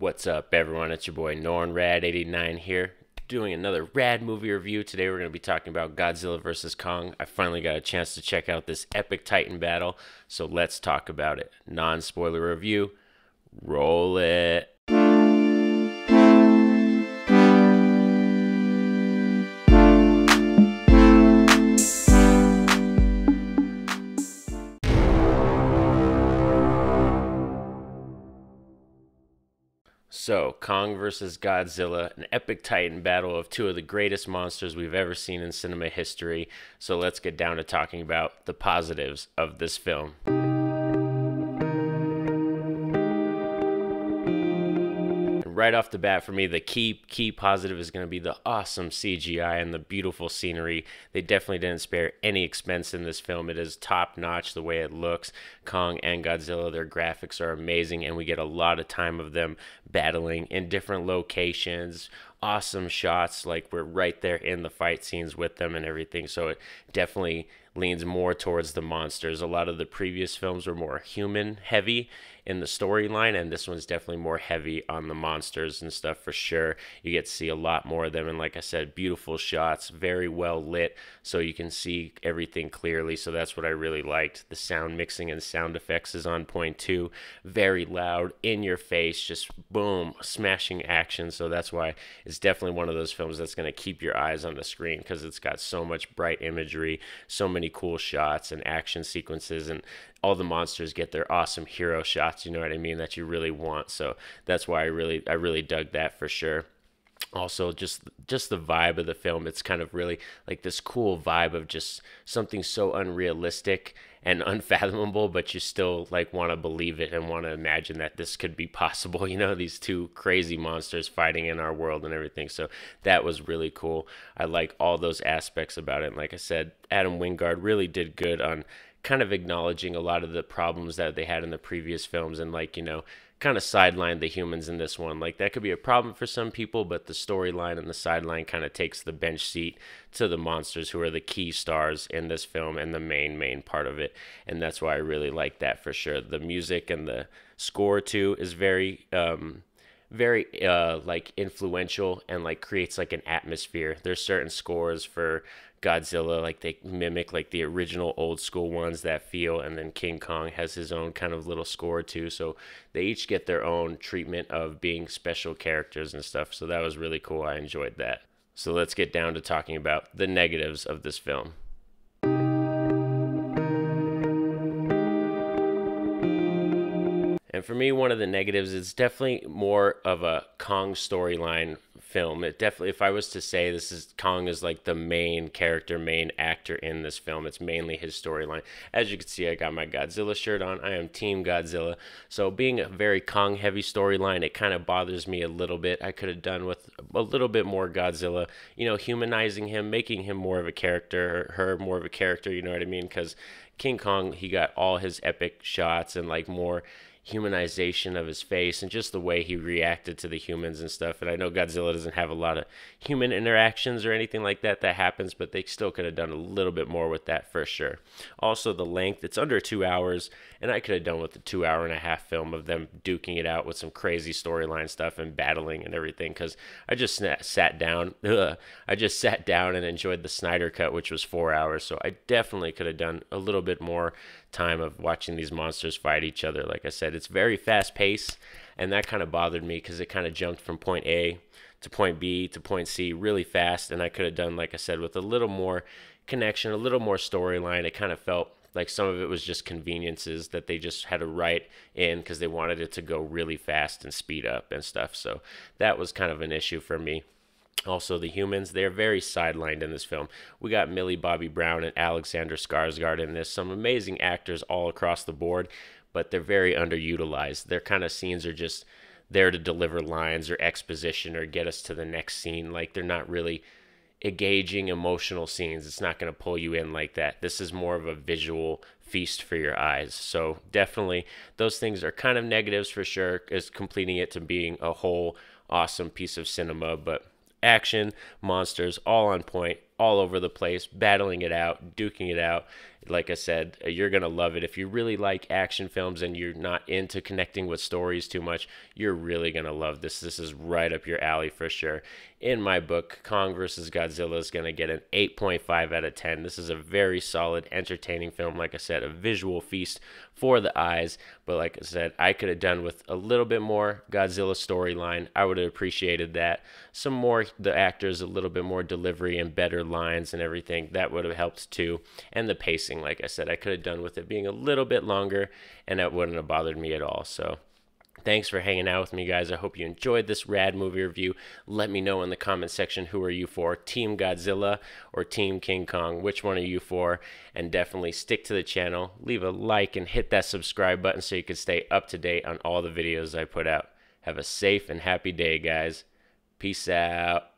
What's up, everyone? It's your boy Norin Radd89 here, doing another Radd movie review. Today, we're going to be talking about Godzilla vs. Kong. I finally got a chance to check out this epic Titan battle, so let's talk about it. Non spoiler review. Roll it. So, Kong versus Godzilla, an epic titan battle of two of the greatest monsters we've ever seen in cinema history. So, let's get down to talking about the positives of this film. Right off the bat for me, the key key positive is going to be the awesome CGI and the beautiful scenery. They definitely didn't spare any expense in this film. It is top notch the way it looks. Kong and Godzilla, their graphics are amazing, and we get a lot of time of them battling in different locations. Awesome shots, like we're right there in the fight scenes with them and everything. So it definitely leans more towards the monsters. A lot of the previous films were more human heavy in the storyline, and this one's definitely more heavy on the monsters and stuff for sure. You get to see a lot more of them, and like I said, beautiful shots, very well lit, so you can see everything clearly. So that's what I really liked. The sound mixing and sound effects is on point too. Very loud, in your face, just boom, smashing action. So that's why it's definitely one of those films that's going to keep your eyes on the screen because it's got so much bright imagery, so many cool shots and action sequences, and all the monsters get their awesome hero shots. You know what I mean? That you really want. So that's why I really, I really dug that for sure also just just the vibe of the film it's kind of really like this cool vibe of just something so unrealistic and unfathomable but you still like want to believe it and want to imagine that this could be possible you know these two crazy monsters fighting in our world and everything. So that was really cool. I like all those aspects about it. And like i said adam wingard really did good on kind of acknowledging a lot of the problems that they had in the previous films and like you know kind of sidelined the humans in this one. Like that could be a problem for some people but the storyline and the sideline kind of takes the bench seat to the monsters who are the key stars in this film and the main main part of it. And that's why i really like that for sure. The music and the score too is very um very uh like influential and like creates like an atmosphere there's certain scores for Godzilla, like they mimic like the original old school ones that feel, and then King Kong has his own kind of little score too. So they each get their own treatment of being special characters and stuff. So that was really cool. I enjoyed that. So let's get down to talking about the negatives of this film. And for me, one of the negatives is definitely more of a Kong storyline film. It definitely, if I was to say this is Kong is like the main character, main actor in this film, it's mainly his storyline. As you can see, I got my Godzilla shirt on. I am Team Godzilla. So being a very Kong heavy storyline, it kind of bothers me a little bit. I could have done with a little bit more Godzilla, you know, humanizing him, making him more of a character, her more of a character, you know what I mean? Because King Kong, he got all his epic shots and like more humanization of his face and just the way he reacted to the humans and stuff. And I know Godzilla doesn't have a lot of human interactions or anything like that that happens, but they still could have done a little bit more with that for sure. Also, the length, it's under two hours, and I could have done with the two hour and a half film of them duking it out with some crazy storyline stuff and battling and everything because I just sat down. Ugh, I just sat down and enjoyed the Snyder cut, which was four hours. So I definitely could have done a little bit more time of watching these monsters fight each other. Like I said, it's very fast paced, and that kind of bothered me because it kind of jumped from point A to point B to point C really fast, and I could have done, like I said, with a little more connection, a little more storyline. It kind of felt like some of it was just conveniences that they just had to write in because they wanted it to go really fast and speed up and stuff. So that was kind of an issue for me. Also, the humans, they're very sidelined in this film. We got Millie Bobby Brown and Alexander Skarsgård in this. Some amazing actors all across the board, but they're very underutilized. Their kind of scenes are just there to deliver lines or exposition or get us to the next scene. Like, they're not really engaging emotional scenes. It's not going to pull you in like that. This is more of a visual feast for your eyes. So, definitely, those things are kind of negatives for sure, is completing it to being a whole awesome piece of cinema. But action, monsters, all on point. All over the place, battling it out, duking it out. Like I said, you're going to love it. If you really like action films and you're not into connecting with stories too much, you're really going to love this. This is right up your alley for sure. In my book, Kong vs. Godzilla is going to get an 8.5 out of 10. This is a very solid, entertaining film. Like I said, a visual feast for the eyes. But like I said, I could have done with a little bit more Godzilla storyline. I would have appreciated that. Some more, the actors, a little bit more delivery and better lines and everything. That would have helped too. And the pacing, like I said, I could have done with it being a little bit longer and that wouldn't have bothered me at all. So. Thanks for hanging out with me, guys. I hope you enjoyed this Radd movie review. Let me know in the comment section who are you for, Team Godzilla or Team King Kong? Which one are you for? And definitely stick to the channel, leave a like, and hit that subscribe button so you can stay up to date on all the videos I put out. Have a safe and happy day, guys. Peace out.